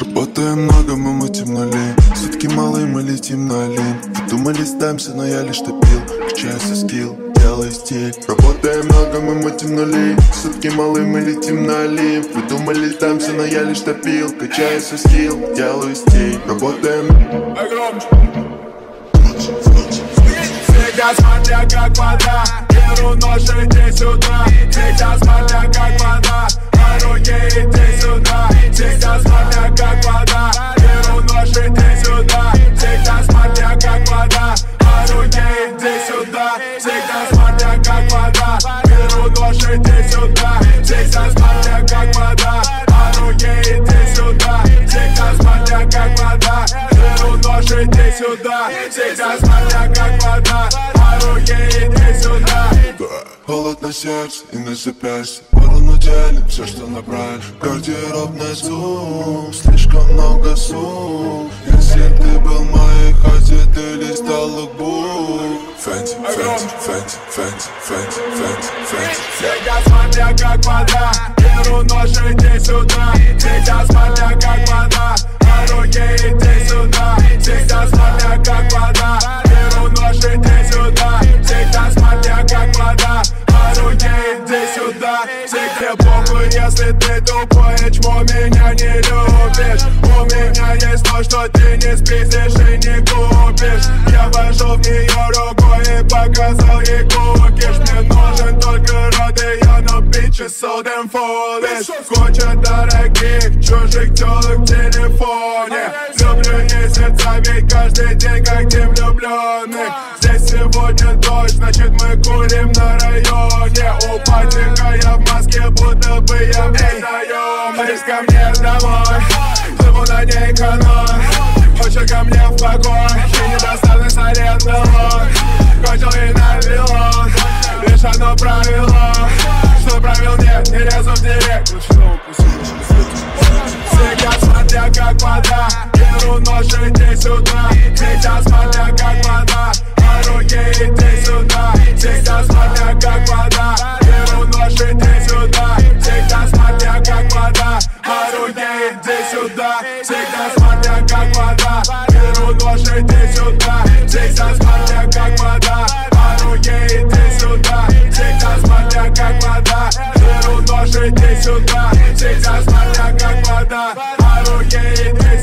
Работаем много, мы мутим нули Сутки малые, мы летим на лин Думали сдамся, но я лишь топил. Качаю скилл, делаю стиль Работаем много, мы мутим нули Сутки малые, мы летим на лин Вы думали сдамся, но я лишь топил Качаю скилл, делаю стиль Работаем Всегда смотря как вода Беру нож, иди сюда Всегда смотря как вода На руке иди сюда Иди сюда. Всегда смотря как вода. На руке иди сюда. Холод на сердце и на запястье. Пару на теле, все что направишь Гардеробный зум, слишком много сумм Если ты был в моей хате, ты листал лукбук Фэнти, фэнти, фэнти, фэнти, фэнти, фэнти, фэнти Всегда смотря как вода. Беру нож, иди сюда. Всегда смотря Смотря как вода Беру нож, иди сюда Всегда смотря как вода руке иди сюда Всегда похуй, если ты тупой Чмо меня не любишь У меня есть то, что ты не спиздишь и не купишь Я вошел в нее рукой и показал ей кукиш Мне нужен только рот и я на биче so damn foolish Куча дорогих чужих телок в телефоне сердца, ведь каждый день как день влюбленных Здесь сегодня дождь, значит мы курим на районе. У патика я в маске, будто бы я предаем Хочешь ко мне домой, живу на ней эконом Хочешь ко мне в покой, и недостаточно с аренды лон Кончил и на вилон, лишь одно правило Что правил нет, не резу в директ Всегда смотря как вода Беру нож, иди сюда. Всегда смотря как вода. На руке иди сюда. Всегда смотря как вода. Беру нож, иди сюда. Всегда смотря как вода. На руке иди сюда. Всегда смотря как вода. Беру нож, иди сюда. Всегда смотря как вода. На руке иди сюда. Всегда смотря как вода. Беру нож, иди сюда. Всегда смотря как вода. На руке Иди сюда